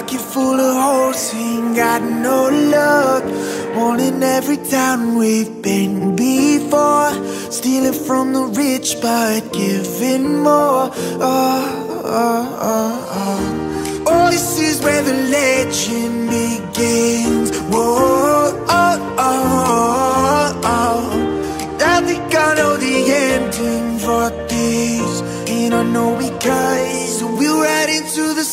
pocket full of holes, ain't got no luck. One in every town we've been before. Stealing from the rich, but giving more. Oh, oh, oh, oh. oh this is where the legend begins. Whoa, oh, oh, oh, oh. I think I know the ending for this. And I know into the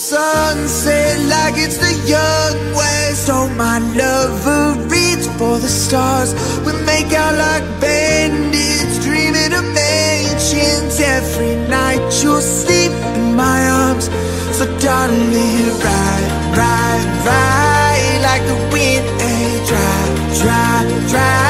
sunset like it's the young west. Oh, my lover, reach for the stars. We make out like bandits, dreaming of mansions. Every night you'll sleep in my arms. So, darling, ride, ride, ride like the wind. Try, try, try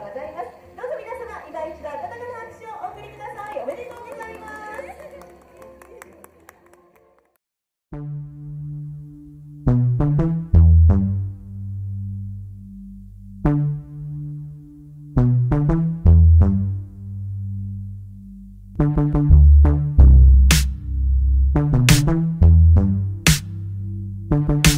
ございます。どうぞ皆様今一度温かな拍手をお送りくださいおめでとうございます「